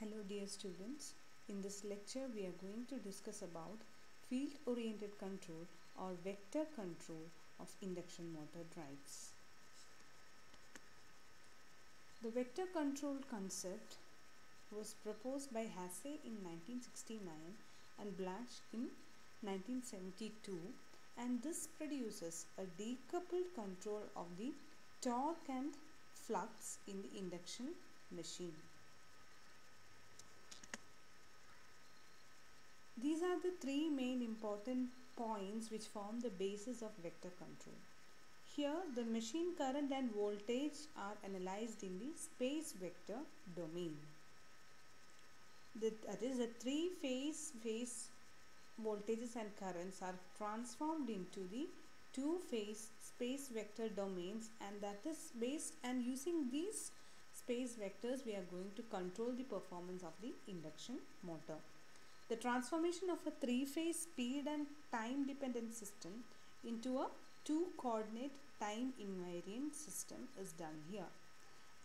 Hello dear students. In this lecture we are going to discuss about field oriented control or vector control of induction motor drives. The vector control concept was proposed by Hasse in 1969 and Blaschke in 1972 and this produces a decoupled control of the torque and flux in the induction machine. These are the three main important points which form the basis of vector control. Here the machine current and voltage are analyzed in the space vector domain. That is the three phase phase voltages and currents are transformed into the two phase space vector domains and that is based and using these space vectors we are going to control the performance of the induction motor. The transformation of a three-phase speed and time dependent system into a two coordinate time invariant system is done here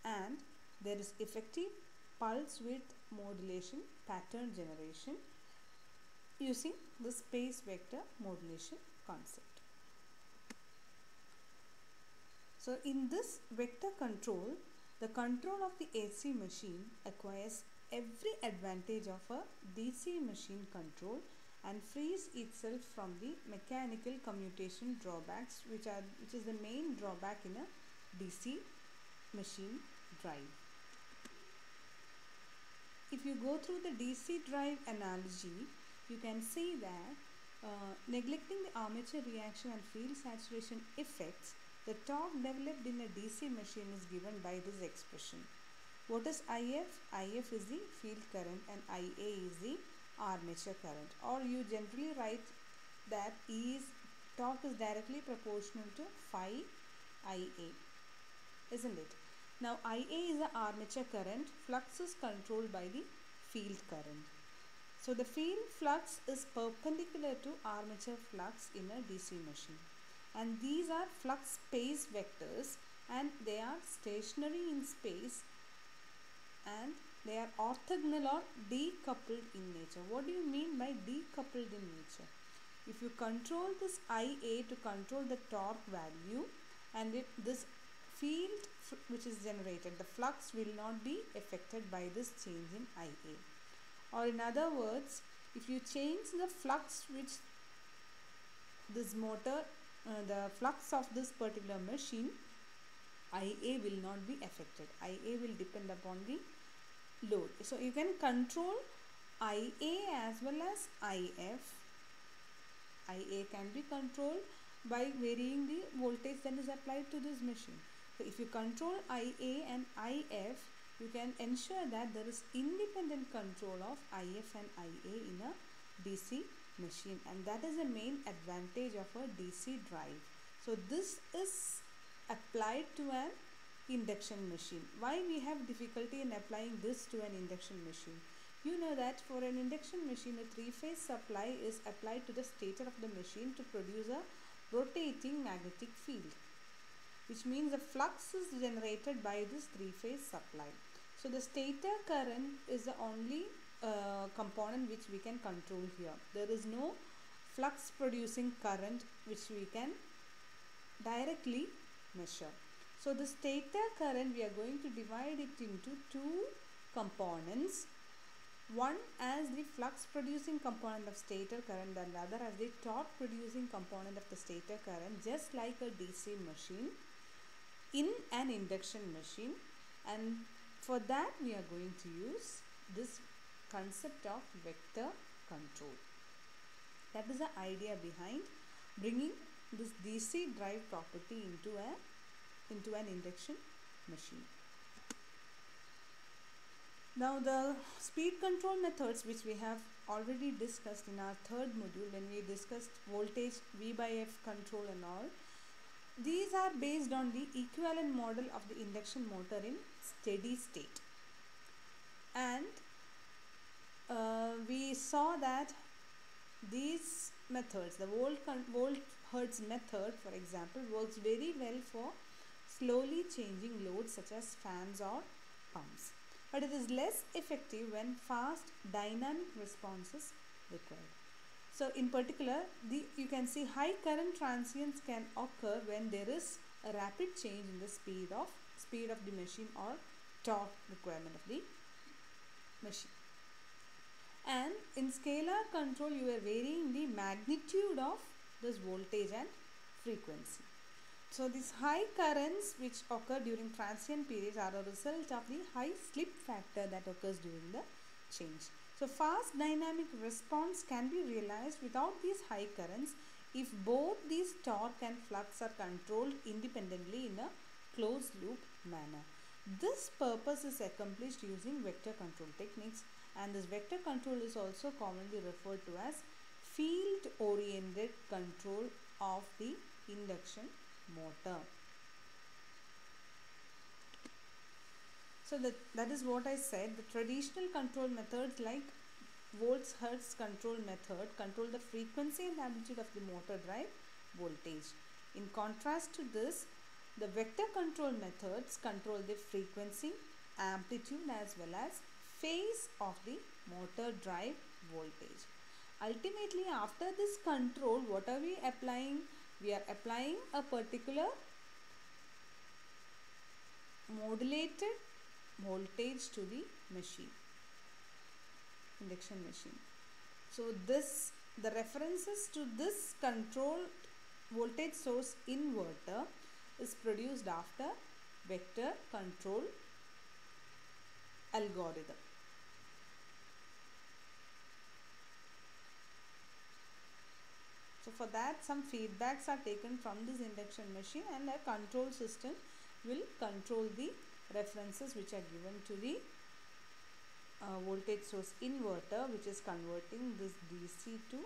and there is effective pulse width modulation pattern generation using the space vector modulation concept. So in this vector control the control of the AC machine acquires every advantage of a DC machine control and frees itself from the mechanical commutation drawbacks which are which is the main drawback in a DC machine drive. If you go through the DC drive analogy you can see that uh, neglecting the armature reaction and field saturation effects the torque developed in a DC machine is given by this expression what is IF? IF is the field current and IA is the armature current or you generally write that E is torque is directly proportional to phi IA isn't it? Now IA is the armature current flux is controlled by the field current. So the field flux is perpendicular to armature flux in a DC machine and these are flux space vectors and they are stationary in space and they are orthogonal or decoupled in nature. What do you mean by decoupled in nature? If you control this IA to control the torque value and it, this field which is generated, the flux will not be affected by this change in IA. Or in other words, if you change the flux which this motor, uh, the flux of this particular machine, IA will not be affected. IA will depend upon the load. So you can control IA as well as IF. IA can be controlled by varying the voltage that is applied to this machine. So if you control IA and IF, you can ensure that there is independent control of IF and IA in a DC machine and that is the main advantage of a DC drive. So this is applied to an induction machine. Why we have difficulty in applying this to an induction machine? You know that for an induction machine, a three-phase supply is applied to the stator of the machine to produce a rotating magnetic field, which means a flux is generated by this three-phase supply. So the stator current is the only uh, component which we can control here. There is no flux producing current which we can directly measure. So the stator current we are going to divide it into two components. One as the flux producing component of stator current and the other as the torque producing component of the stator current just like a DC machine in an induction machine and for that we are going to use this concept of vector control. That is the idea behind bringing this DC drive property into a into an induction machine. Now the speed control methods which we have already discussed in our third module when we discussed voltage V by F control and all. These are based on the equivalent model of the induction motor in steady state. And uh, we saw that these methods, the volt, volt hertz method for example works very well for slowly changing loads such as fans or pumps. but it is less effective when fast dynamic responses required. So in particular, the you can see high current transients can occur when there is a rapid change in the speed of speed of the machine or torque requirement of the machine. And in scalar control, you are varying the magnitude of this voltage and frequency. So these high currents which occur during transient periods are a result of the high slip factor that occurs during the change. So fast dynamic response can be realized without these high currents if both these torque and flux are controlled independently in a closed loop manner. This purpose is accomplished using vector control techniques and this vector control is also commonly referred to as field oriented control of the induction motor. So that, that is what I said. The traditional control methods like volts hertz control method control the frequency and amplitude of the motor drive voltage. In contrast to this, the vector control methods control the frequency, amplitude as well as phase of the motor drive voltage. Ultimately after this control what are we applying? We are applying a particular modulated voltage to the machine induction machine. So this the references to this controlled voltage source inverter is produced after vector control algorithm so for that some feedbacks are taken from this induction machine and a control system will control the references which are given to the uh, voltage source inverter which is converting this DC to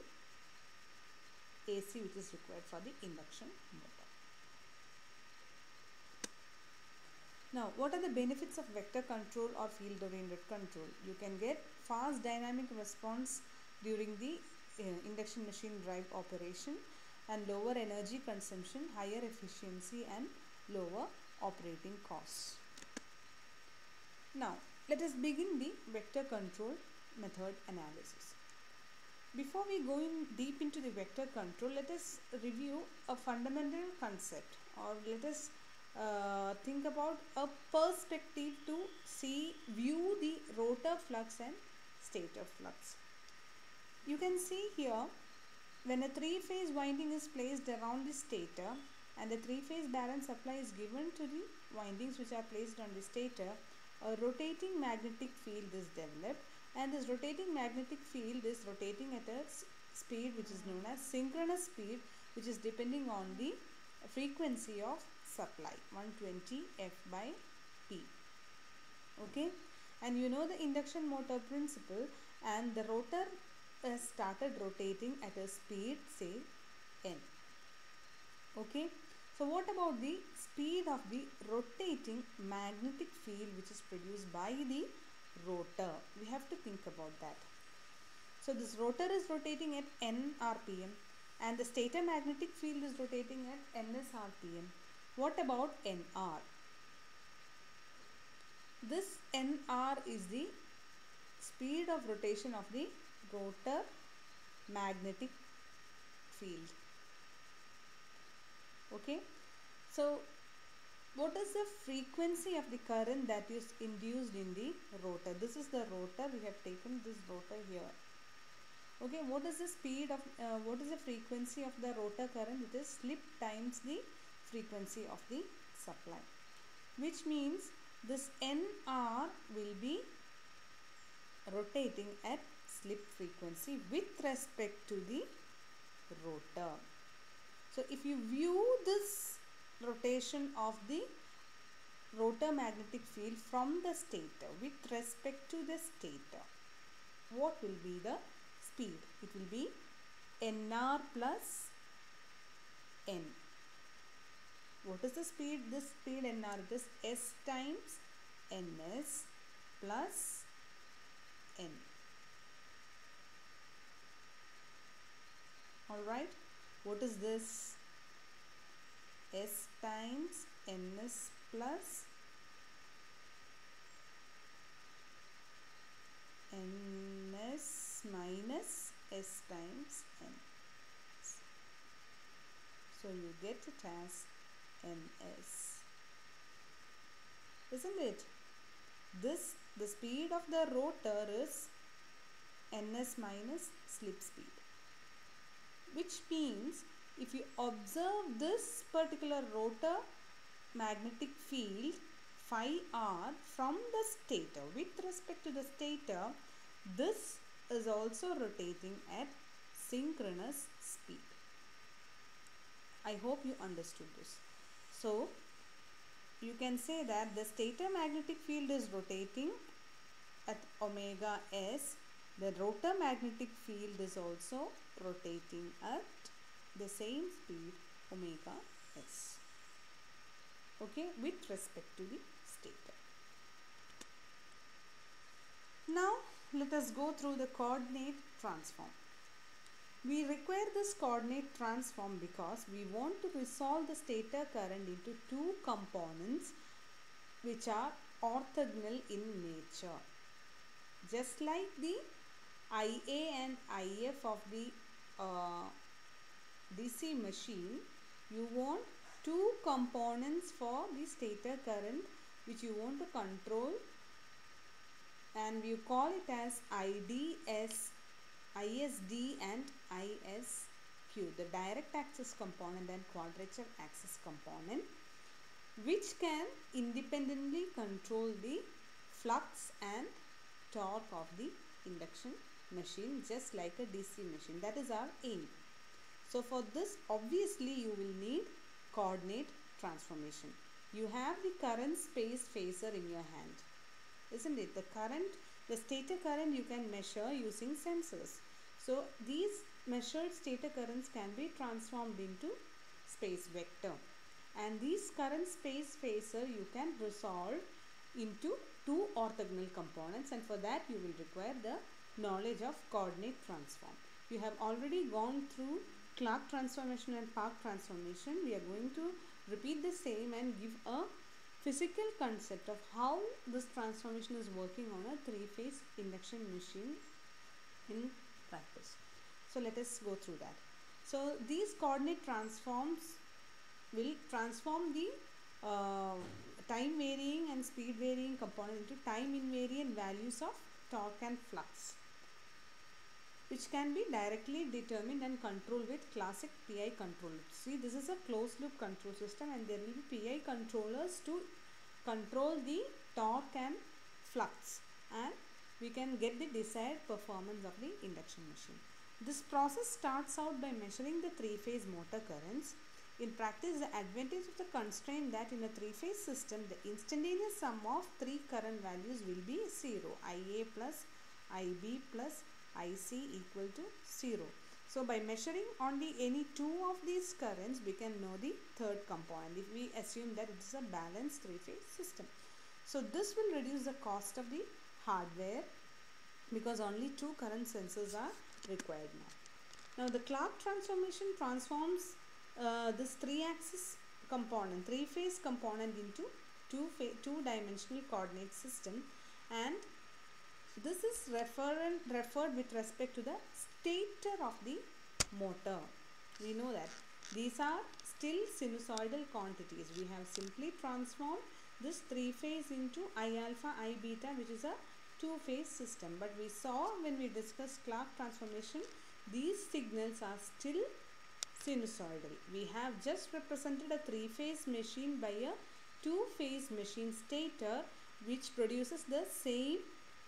AC which is required for the induction motor. Now what are the benefits of vector control or field oriented control? You can get fast dynamic response during the induction machine drive operation and lower energy consumption, higher efficiency and lower operating costs. Now, let us begin the vector control method analysis. Before we go in deep into the vector control, let us review a fundamental concept or let us uh, think about a perspective to see, view the rotor flux and stator flux. You can see here when a three phase winding is placed around the stator and the three phase balance supply is given to the windings which are placed on the stator, a rotating magnetic field is developed and this rotating magnetic field is rotating at a speed which is known as synchronous speed which is depending on the frequency of supply 120 F by P. Okay? And you know the induction motor principle and the rotor has started rotating at a speed say n okay so what about the speed of the rotating magnetic field which is produced by the rotor? We have to think about that. So this rotor is rotating at n rpm and the stator magnetic field is rotating at ns rpm. What about nr? This nr is the speed of rotation of the rotor magnetic field. Okay? So what is the frequency of the current that is induced in the rotor? This is the rotor. We have taken this rotor here. Okay? What is the speed of uh, what is the frequency of the rotor current? It is slip times the frequency of the supply. Which means this nr will be rotating at slip frequency with respect to the rotor so if you view this rotation of the rotor magnetic field from the stator with respect to the stator, what will be the speed? It will be nr plus n. What is the speed? This speed nr is s times ns plus n. all right. What is this? S times n s plus n s minus s times n so you get it as n s. isn't it? This the speed of the rotor is ns minus slip speed. Which means if you observe this particular rotor magnetic field phi r from the stator with respect to the stator this is also rotating at synchronous speed. I hope you understood this. So, you can say that the stator magnetic field is rotating at omega s. The rotor magnetic field is also rotating at the same speed omega s. Okay, with respect to the stator. Now, let us go through the coordinate transform. We require this coordinate transform because we want to resolve the stator current into two components which are orthogonal in nature. Just like the IA and IF of the uh, DC machine, you want two components for the stator current which you want to control and you call it as IDS, ISD and ISQ, the direct axis component and quadrature axis component, which can independently control the flux and torque of the induction machine just like a DC machine. That is our aim. So for this obviously you will need coordinate transformation. You have the current space phasor in your hand isn't it the current the stator current you can measure using sensors so these measured stator currents can be transformed into space vector and these current space phasor you can resolve into two orthogonal components and for that you will require the knowledge of coordinate transform you have already gone through Clarke transformation and Park transformation we are going to repeat the same and give a physical concept of how this transformation is working on a three-phase induction machine in practice. So let us go through that. So these coordinate transforms will transform the uh, time varying and speed varying component into time invariant values of torque and flux which can be directly determined and controlled with classic PI control. See this is a closed loop control system and there will be PI controllers to control the torque and flux and we can get the desired performance of the induction machine. This process starts out by measuring the three-phase motor currents. In practice, the advantage of the constraint that in a three-phase system, the instantaneous sum of three current values will be 0, IA plus IB plus IC equal to 0. So by measuring only any two of these currents, we can know the third component if we assume that it is a balanced three-phase system. So this will reduce the cost of the hardware because only two current sensors are required now. Now the Clarke transformation transforms uh, this three-axis component, three-phase component into two two-dimensional coordinate system and this is referent, referred with respect to the stator of the motor. We know that these are still sinusoidal quantities. We have simply transformed this three phase into I alpha, I beta which is a two phase system. But we saw when we discussed Clarke transformation, these signals are still sinusoidal. We have just represented a three phase machine by a two phase machine stator which produces the same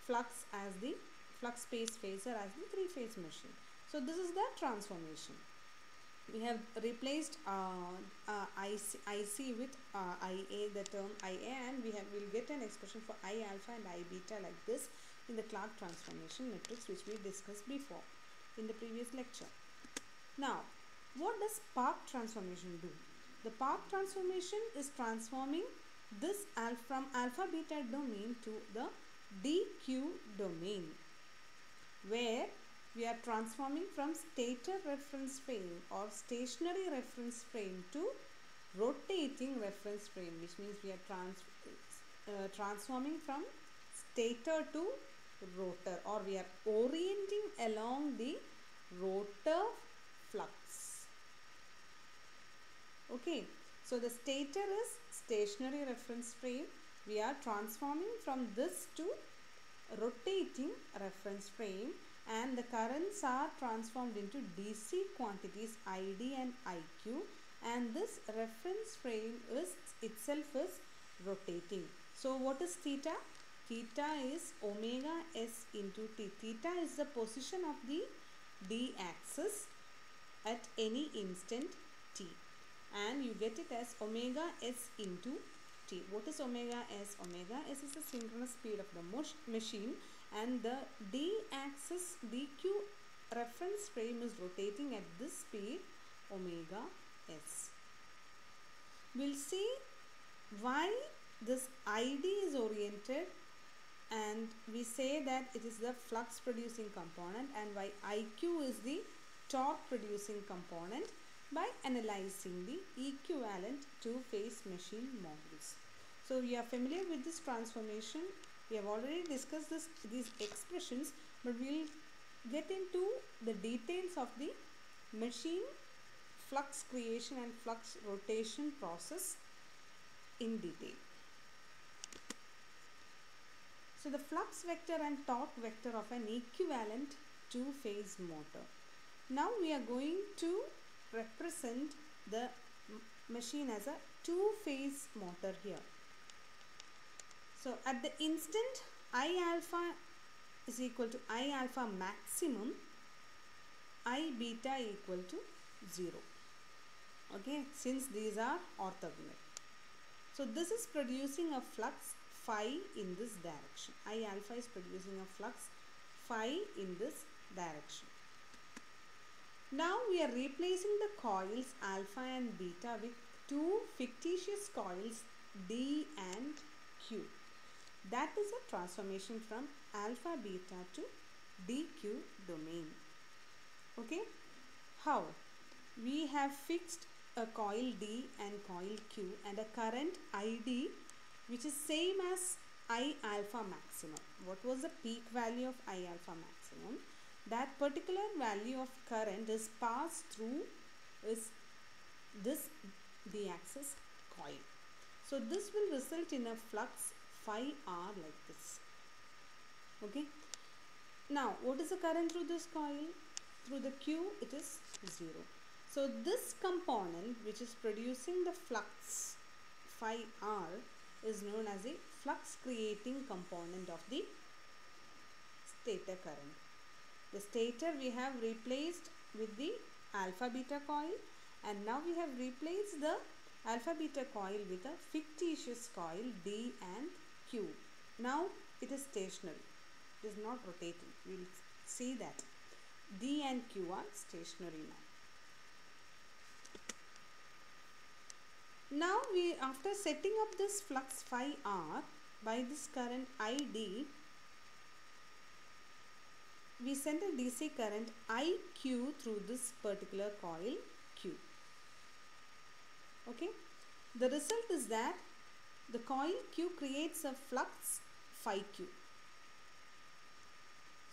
flux as the flux space phasor as the three phase machine. So this is the transformation. We have replaced uh, uh, IC, IC with uh, IA, the term IA and we have will get an expression for I alpha and I beta like this in the Clarke transformation matrix which we discussed before in the previous lecture. Now, what does Park transformation do? The Park transformation is transforming this alpha from alpha beta domain to the DQ domain where we are transforming from stator reference frame or stationary reference frame to rotating reference frame which means we are trans uh, transforming from stator to rotor or we are orienting along the rotor flux. Okay, so the stator is stationary reference frame. We are transforming from this to rotating reference frame and the currents are transformed into DC quantities ID and IQ and this reference frame is itself is rotating. So what is theta? Theta is omega s into t. Theta is the position of the d axis at any instant t and you get it as omega s into What is omega s? Omega s is the synchronous speed of the machine and the d axis dq reference frame is rotating at this speed omega s. We'll see why this id is oriented and we say that it is the flux producing component and why iq is the torque producing component by analyzing the equivalent two-phase machine models. So we are familiar with this transformation. We have already discussed this, these expressions but we will get into the details of the machine flux creation and flux rotation process in detail. So the flux vector and torque vector of an equivalent two-phase motor. Now we are going to represent the machine as a two-phase motor here. So at the instant I alpha is equal to I alpha maximum, I beta equal to 0. Okay, since these are orthogonal. So this is producing a flux phi in this direction. I alpha is producing a flux phi in this direction. Now we are replacing the coils alpha and beta with two fictitious coils D and Q. That is a transformation from alpha beta to DQ domain. Okay. How? We have fixed a coil D and coil Q and a current ID which is same as I alpha maximum. What was the peak value of I alpha maximum? That particular value of current is passed through is this D axis coil. So this will result in a flux phi r like this. Okay? Now what is the current through this coil? Through the q it is 0 so this component which is producing the flux phi r is known as a flux creating component of the stator current. The stator we have replaced with the alpha beta coil and now we have replaced the alpha beta coil with a fictitious coil D and Q. Now it is stationary. It is not rotating. We will see that. D and Q are stationary now. Now we after setting up this flux phi r by this current ID we send a DC current IQ through this particular coil Q. Okay. The result is that the coil Q creates a flux phi Q.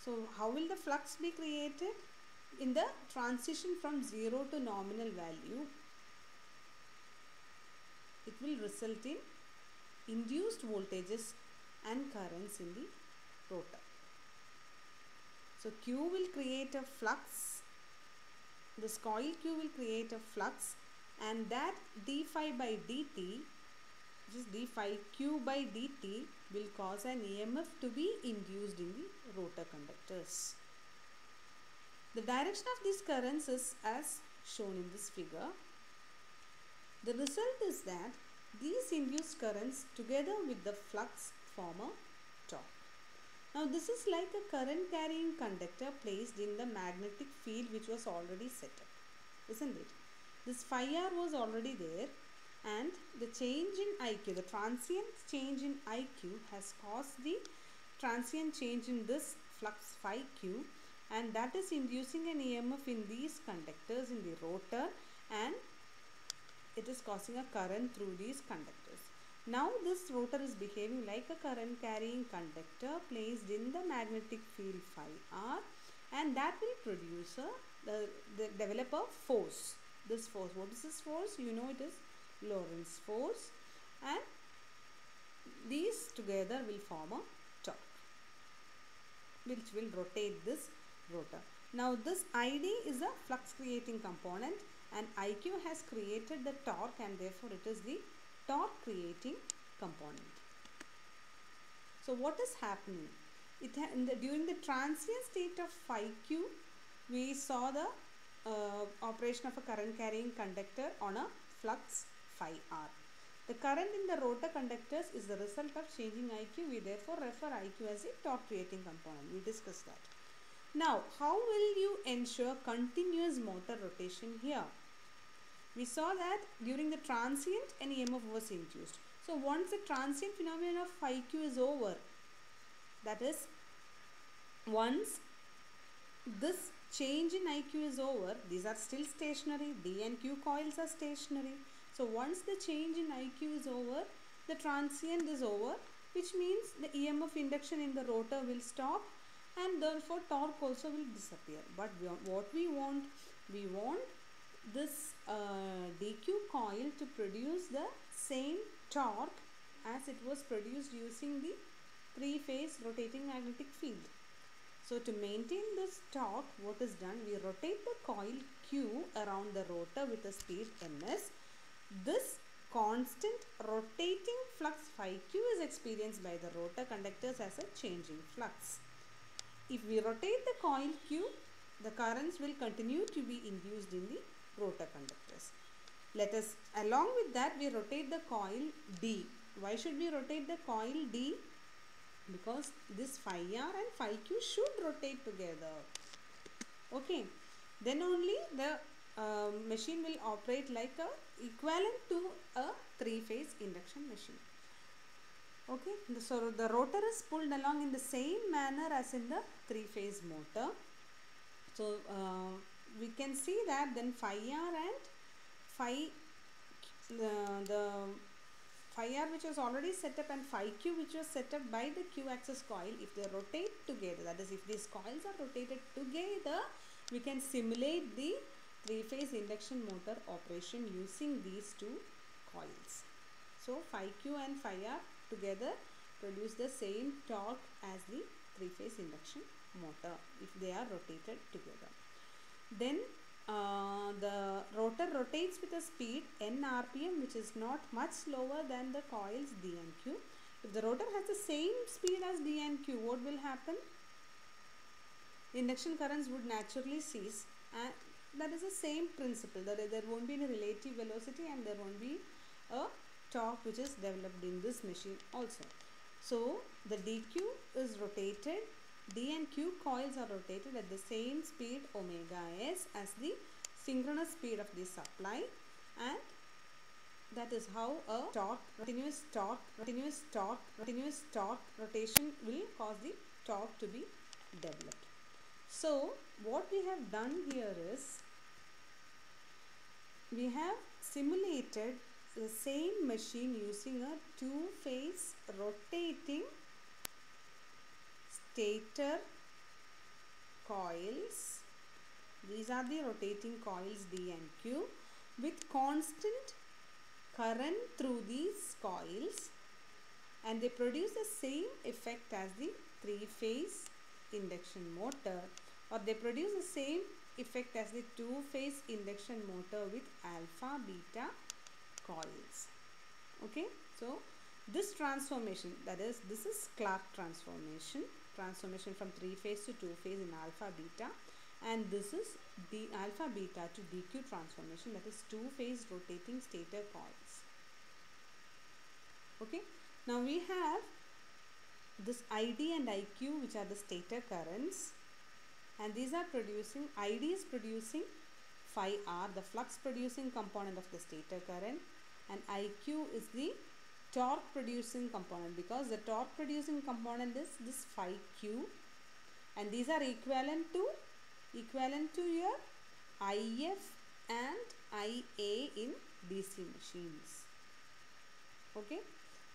So how will the flux be created? In the transition from 0 to nominal value, it will result in induced voltages and currents in the rotor. So Q will create a flux, this coil Q will create a flux and that d phi by dt which is d phi q by dt will cause an EMF to be induced in the rotor conductors. The direction of these currents is as shown in this figure. The result is that these induced currents together with the flux form a torque. Now this is like a current carrying conductor placed in the magnetic field which was already set up. Isn't it? This phi r was already there and the change in IQ, the transient change in IQ has caused the transient change in this flux phi q and that is inducing an EMF in these conductors in the rotor and it is causing a current through these conductors. Now this rotor is behaving like a current carrying conductor placed in the magnetic field phi r and that will produce a the, the develop a force. This force, what is this force? You know it is Lorentz force and these together will form a torque which will rotate this rotor. Now this ID is a flux creating component and IQ has created the torque and therefore it is the torque creating component. So what is happening? It the, during the transient state of phi q, we saw the uh, operation of a current carrying conductor on a flux phi r. The current in the rotor conductors is the result of changing IQ. We therefore refer IQ as a torque creating component. We discussed that. Now, how will you ensure continuous motor rotation here? We saw that during the transient an EMF was induced. So, once the transient phenomenon of phi q is over, that is, once this change in IQ is over, these are still stationary, D and Q coils are stationary. So, once the change in IQ is over, the transient is over, which means the EMF induction in the rotor will stop and therefore torque also will disappear. But we what we want, we want this uh, DQ coil to produce the same torque as it was produced using the three-phase rotating magnetic field. So to maintain this torque, what is done? We rotate the coil Q around the rotor with a speed ns. This constant rotating flux phi q is experienced by the rotor conductors as a changing flux. If we rotate the coil Q, the currents will continue to be induced in the rotor conductors. Let us, along with that, we rotate the coil D. Why should we rotate the coil D? Because this phi R and phi Q should rotate together. Okay. Then only the machine will operate like a equivalent to a three-phase induction machine. Okay. So the rotor is pulled along in the same manner as in the three-phase motor. So uh, we can see that then phi r and phi uh, the phi r which was already set up and phi q which was set up by the q axis coil if they rotate together that is if these coils are rotated together we can simulate the three phase induction motor operation using these two coils. So phi q and phi r together produce the same torque as the three phase induction motor if they are rotated together. Then uh, the rotor rotates with a speed n rpm which is not much slower than the coils d and q. If the rotor has the same speed as d and q what will happen? Induction currents would naturally cease and that is the same principle that there won't be any relative velocity and there won't be a torque which is developed in this machine also. So the dq is rotated D and Q coils are rotated at the same speed omega s as the synchronous speed of the supply. And that is how a torque continuous torque continuous torque continuous torque rotation will cause the torque to be developed. So what we have done here is we have simulated the same machine using a two phase rotating stator coils. These are the rotating coils D and Q with constant current through these coils and they produce the same effect as the three phase induction motor or they produce the same effect as the two phase induction motor with alpha beta coils. Okay? So this transformation that is this is Clarke transformation. Transformation from three phase to two phase in alpha beta. And this is the alpha beta to dq transformation that is two phase rotating stator coils. Okay? Now we have this id and iq which are the stator currents and these are producing id is producing phi r the flux producing component of the stator current. And iq is the torque producing component because the torque producing component is this phi q. And these are equivalent to equivalent to your if and ia in dc machines. Okay?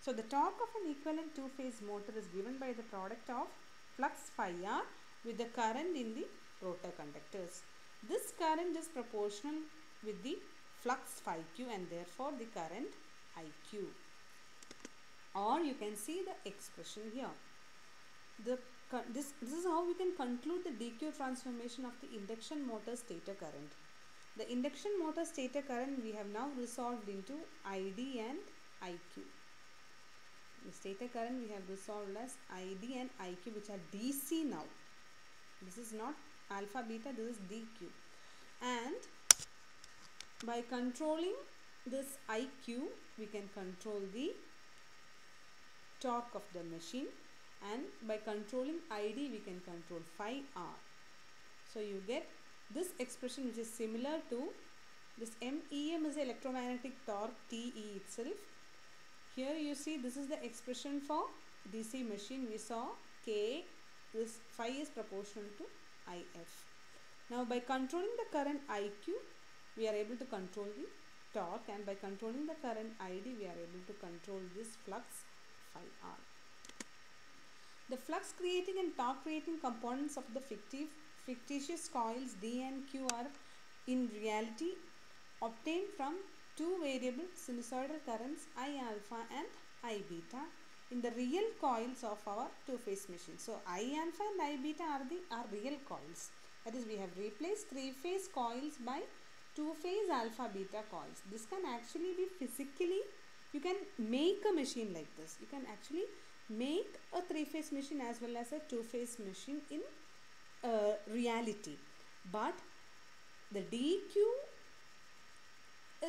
So the torque of an equivalent two-phase motor is given by the product of flux phi r with the current in the rotor conductors. This current is proportional with the flux phi q and therefore the current iq. Or you can see the expression here. The this, this is how we can conclude the DQ transformation of the induction motor stator current. The induction motor stator current we have now resolved into ID and IQ. The stator current we have resolved as ID and IQ which are DC now. This is not alpha beta, this is DQ. And by controlling this IQ, we can control the torque of the machine and by controlling ID, we can control phi R. So you get this expression which is similar to this MEM is electromagnetic torque TE itself. Here you see this is the expression for DC machine. We saw K, this phi is proportional to IF. Now by controlling the current IQ, we are able to control the torque and by controlling the current ID, we are able to control this flux phi R. The flux creating and torque creating components of the fictive, fictitious coils D and Q are in reality obtained from two variable sinusoidal currents I alpha and I beta in the real coils of our two-phase machine. So I alpha and I beta are the are real coils. That is we have replaced three-phase coils by two-phase alpha beta coils. This can actually be physically you can make a machine like this. You can actually make a three-phase machine as well as a two-phase machine in uh, reality. But the DQ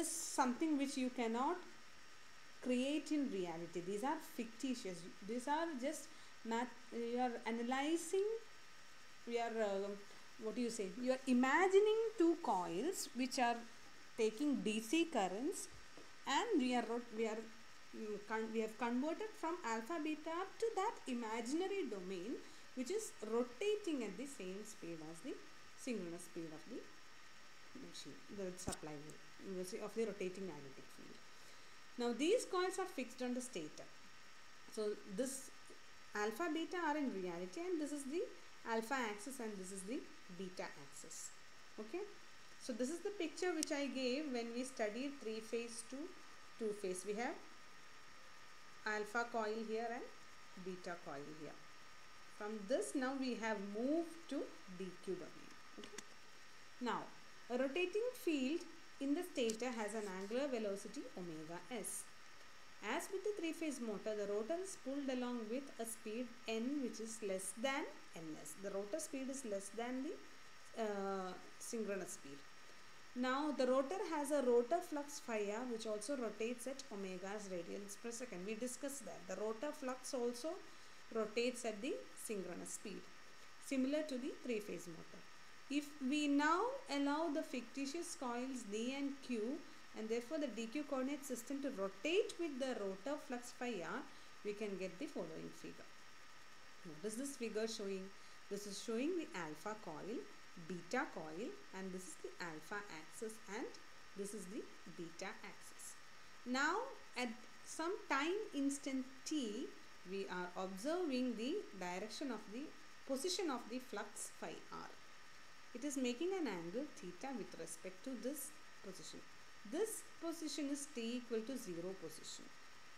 is something which you cannot create in reality. These are fictitious. These are just math. You are analyzing. We are uh, what do you say? You are imagining two coils which are taking DC currents, and we are we are we have converted from alpha beta to that imaginary domain which is rotating at the same speed as the synchronous speed of the machine, the supply of the rotating magnetic field. Now these coils are fixed on the stator. So this alpha beta are in reality and this is the alpha axis and this is the beta axis. Okay. So this is the picture which I gave when we studied three phase to two phase. We have alpha coil here and beta coil here. From this now we have moved to DQ domain. Okay. Now a rotating field in the stator has an angular velocity omega s. As with the three-phase motor, the rotor is pulled along with a speed n which is less than ns. The rotor speed is less than the uh, synchronous speed. Now the rotor has a rotor flux phi r which also rotates at omega's radians per second. We discussed that. The rotor flux also rotates at the synchronous speed similar to the three-phase motor. If we now allow the fictitious coils D and Q and therefore the DQ coordinate system to rotate with the rotor flux phi r, we can get the following figure. What is this figure showing? This is showing the alpha coil, beta coil and this is the alpha axis and this is the beta axis. Now at some time instant t, we are observing the direction of the position of the flux phi r. It is making an angle theta with respect to this position. This position is t equal to 0 position.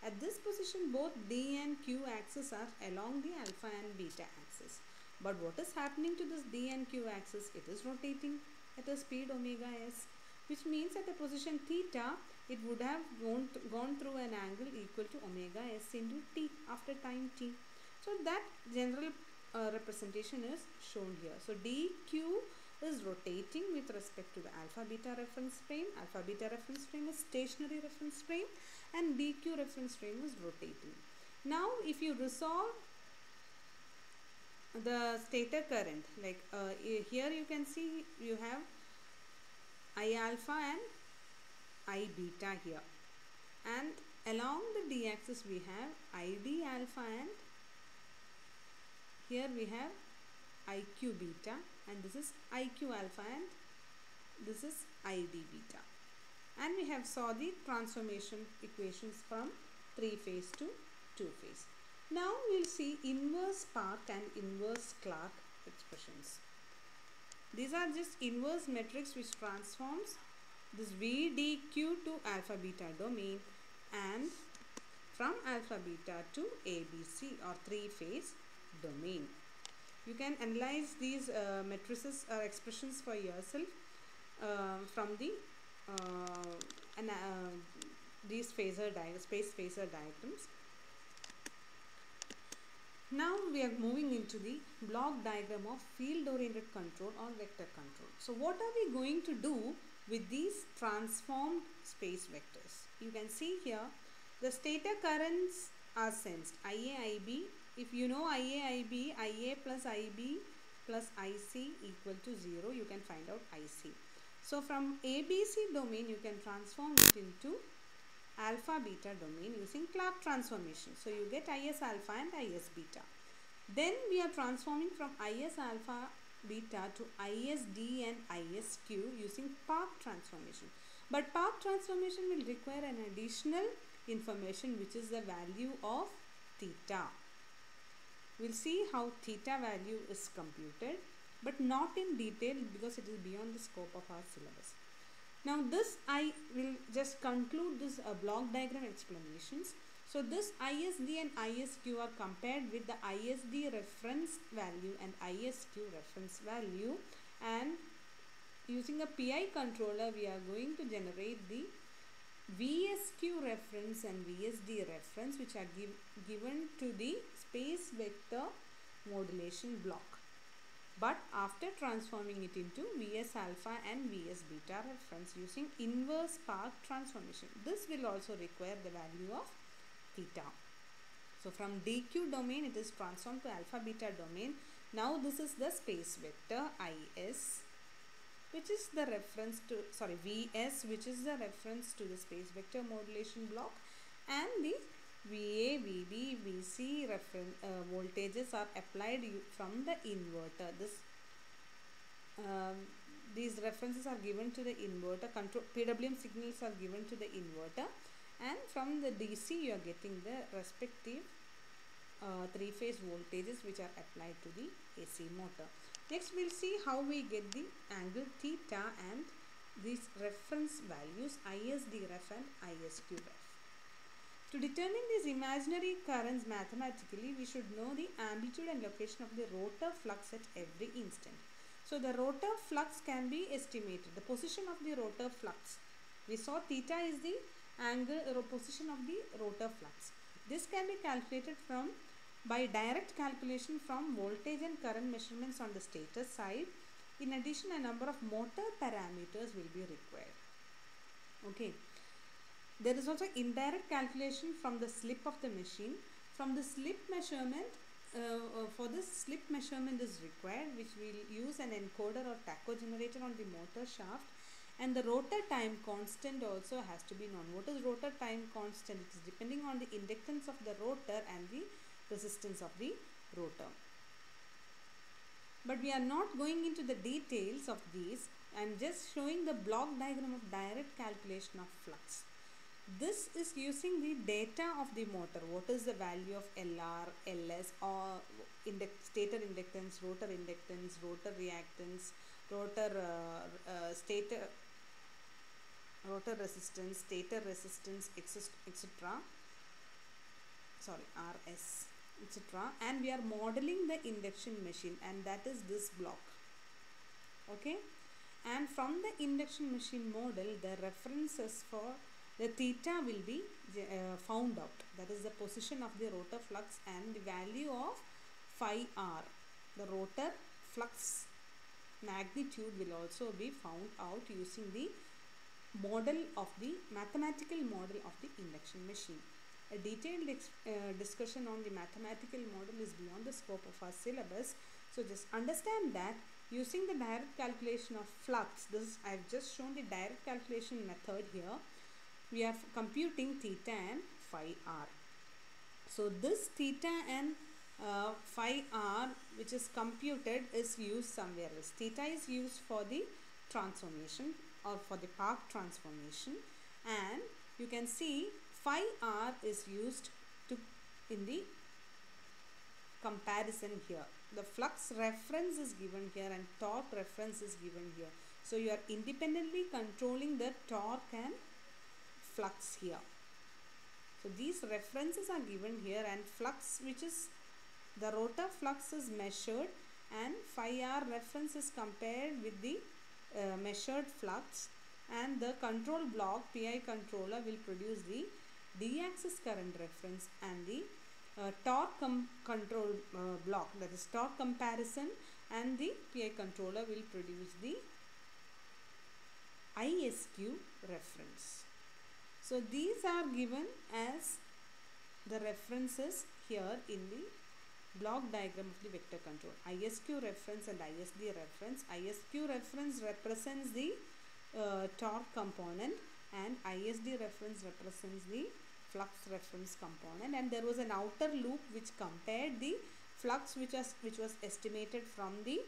At this position both D and Q axis are along the alpha and beta axis. But what is happening to this D and Q axis? It is rotating at a speed omega s which means at the position theta it would have gone, th gone through an angle equal to omega s into t after time t. So that general uh, representation is shown here. So dq is rotating with respect to the alpha beta reference frame. Alpha beta reference frame is stationary reference frame and dq reference frame is rotating. Now if you resolve the stator current like uh, here you can see you have I alpha and I beta here and along the d axis we have ID alpha and here we have IQ beta and this is IQ alpha and this is ID beta and we have saw the transformation equations from three phase to two phase. Now we'll see inverse Park and inverse Clarke expressions. These are just inverse matrix which transforms this VDQ to alpha beta domain and from alpha beta to ABC or three phase domain. You can analyze these uh, matrices or expressions for yourself uh, from the uh, and, uh, these phasor space phasor diagrams. Now we are moving into the block diagram of field oriented control or vector control. So what are we going to do with these transformed space vectors? You can see here the stator currents are sensed IA, IB. If you know IA, IB, IA plus IB plus IC equal to 0, you can find out IC. So from ABC domain, you can transform it into alpha beta domain using Clarke transformation. So you get IS alpha and IS beta. Then we are transforming from IS alpha beta to ISD and ISQ using Park transformation. But Park transformation will require an additional information which is the value of theta. We'll see how theta value is computed but not in detail because it is beyond the scope of our syllabus. Now this I will just conclude this uh, block diagram explanations. So this ISD and ISQ are compared with the ISD reference value and ISQ reference value and using a PI controller we are going to generate the VSQ reference and VSD reference which are give, given to the space vector modulation block but after transforming it into Vs alpha and Vs beta reference using inverse Park transformation. This will also require the value of theta. So from dq domain it is transformed to alpha beta domain. Now this is the space vector Is which is the reference to sorry Vs which is the reference to the space vector modulation block and the VA, VB, VC reference uh, voltages are applied from the inverter. This um, these references are given to the inverter. Control PWM signals are given to the inverter, and from the DC you are getting the respective uh, three-phase voltages which are applied to the AC motor. Next, we'll see how we get the angle theta and these reference values ISD ref and ISQ ref. To determine these imaginary currents mathematically, we should know the amplitude and location of the rotor flux at every instant. So the rotor flux can be estimated, the position of the rotor flux. We saw theta is the angle or position of the rotor flux. This can be calculated from by direct calculation from voltage and current measurements on the stator side. In addition, a number of motor parameters will be required. Okay. There is also indirect calculation from the slip of the machine. From the slip measurement, uh, uh, for this slip measurement is required which will use an encoder or tacho generator on the motor shaft and the rotor time constant also has to be known. What is rotor time constant? It is depending on the inductance of the rotor and the resistance of the rotor. But we are not going into the details of these. I am just showing the block diagram of direct calculation of flux. This is using the data of the motor. What is the value of LR, LS or induct stator inductance, rotor inductance, rotor reactance, rotor uh, uh, stator rotor resistance, stator resistance, etc. Sorry, RS, etc. And we are modeling the induction machine and that is this block. Okay. And from the induction machine model, the references for the theta will be uh, found out that is the position of the rotor flux and the value of phi r the rotor flux magnitude will also be found out using the model of the mathematical model of the induction machine. A detailed uh, discussion on the mathematical model is beyond the scope of our syllabus. So just understand that using the direct calculation of flux, this I have just shown the direct calculation method here we are computing theta and phi r. So this theta and uh, phi r which is computed is used somewhere else. Theta is used for the transformation or for the Park transformation and you can see phi r is used to in the comparison here the flux reference is given here and torque reference is given here so you are independently controlling the torque and flux here so these references are given here and flux which is the rotor flux is measured and phi r reference is compared with the uh, measured flux and the control block PI controller will produce the d-axis current reference and the uh, torque control uh, block that is torque comparison and the PI controller will produce the ISQ reference. So these are given as the references here in the block diagram of the vector control. ISQ reference and ISD reference. ISQ reference represents the uh, torque component and ISD reference represents the flux reference component and there was an outer loop which compared the flux which was which was estimated from the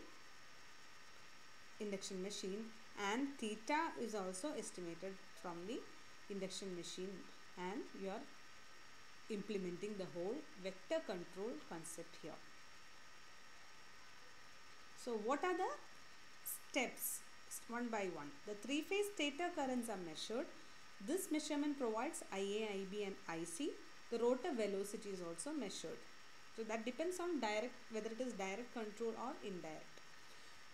induction machine and theta is also estimated from the induction machine and you are implementing the whole vector control concept here. So what are the steps one by one? The three phase stator currents are measured. This measurement provides IA, IB and IC. The rotor velocity is also measured. So that depends on direct whether it is direct control or indirect.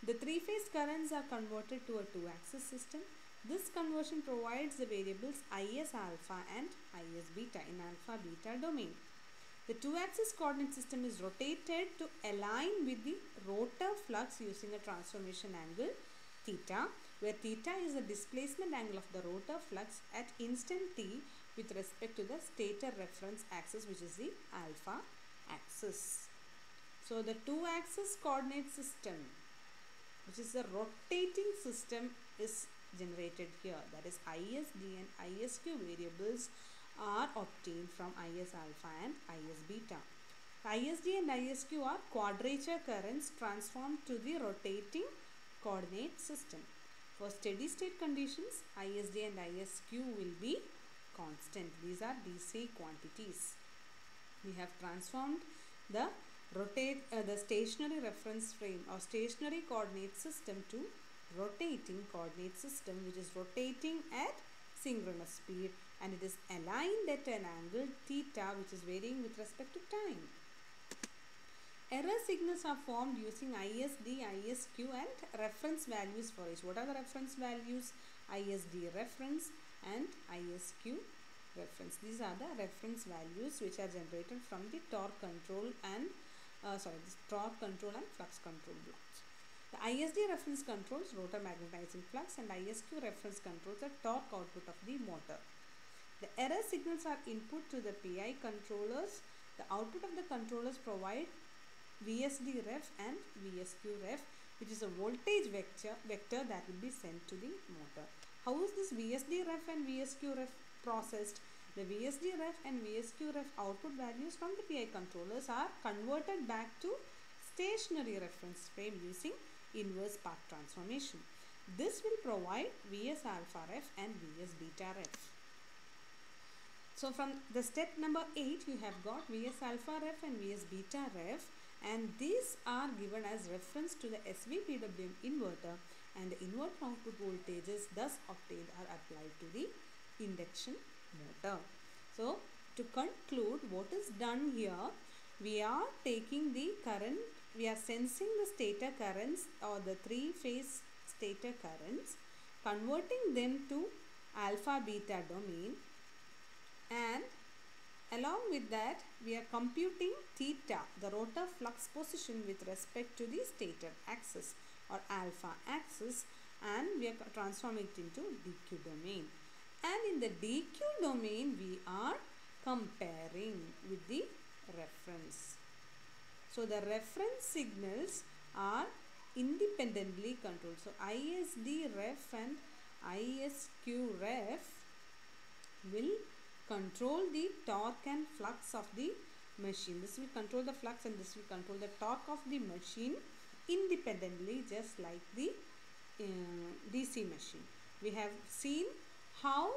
The three phase currents are converted to a two axis system. This conversion provides the variables IS alpha and IS beta in alpha beta domain. The two-axis coordinate system is rotated to align with the rotor flux using a transformation angle theta where theta is the displacement angle of the rotor flux at instant t with respect to the stator reference axis which is the alpha axis. So the two-axis coordinate system which is a rotating system is generated here that is ISD and ISQ variables are obtained from IS alpha and IS beta. ISD and ISQ are quadrature currents transformed to the rotating coordinate system. For steady state conditions, ISD and ISQ will be constant. These are DC quantities. We have transformed the rotate uh, the stationary reference frame or stationary coordinate system to rotating coordinate system which is rotating at synchronous speed and it is aligned at an angle theta which is varying with respect to time. Error signals are formed using ISD, ISQ and reference values for each. What are the reference values? ISD reference and ISQ reference. These are the reference values which are generated from the torque control and uh, sorry, torque control and flux control blocks. The ISD reference controls rotor magnetizing flux and ISQ reference controls the torque output of the motor. The error signals are input to the PI controllers. The output of the controllers provide VSD ref and VSQ ref which is a voltage vector, vector that will be sent to the motor. How is this VSD ref and VSQ ref processed? The VSD ref and VSQ ref output values from the PI controllers are converted back to stationary reference frame using inverse Park transformation. This will provide Vs alpha ref and Vs beta ref. So from the step number 8 you have got Vs alpha ref and Vs beta ref and these are given as reference to the SVPWM inverter and the inverter output voltages thus obtained are applied to the induction motor. So to conclude what is done here we are taking the current we are sensing the stator currents or the three phase stator currents converting them to alpha beta domain. And along with that we are computing theta the rotor flux position with respect to the stator axis or alpha axis and we are transforming it into dq domain. And in the dq domain we are comparing with the reference so the reference signals are independently controlled. So ISD ref and ISQ ref will control the torque and flux of the machine. This will control the flux and this will control the torque of the machine independently just like the uh, DC machine. We have seen how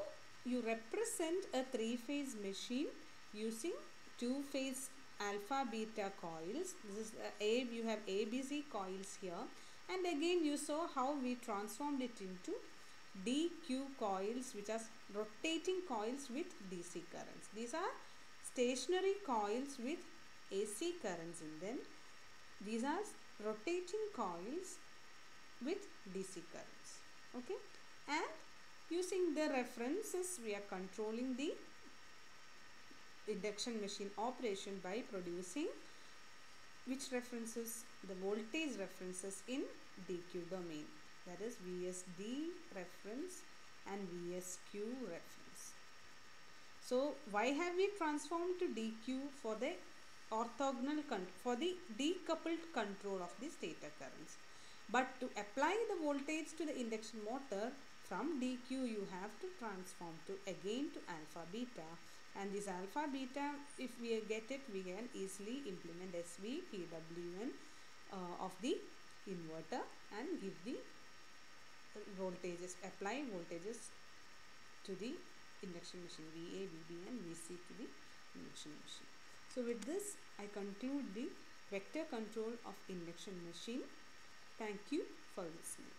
you represent a three phase machine using two phase alpha beta coils. This is uh, a you have abc coils here. And again you saw how we transformed it into dq coils which are rotating coils with dc currents. These are stationary coils with ac currents in them. These are rotating coils with dc currents. Okay? And using the references we are controlling the induction machine operation by producing which references? The voltage references in dq domain. That is vsd reference and vsq reference. So why have we transformed to dq for the orthogonal for the decoupled control of the stator currents? But to apply the voltage to the induction motor from dq you have to transform to again to alpha beta and this alpha beta if we get it we can easily implement SV PWM uh, of the inverter and give the voltages apply voltages to the induction machine VA VB and VC to the induction machine. So with this I conclude the vector control of induction machine. Thank you for listening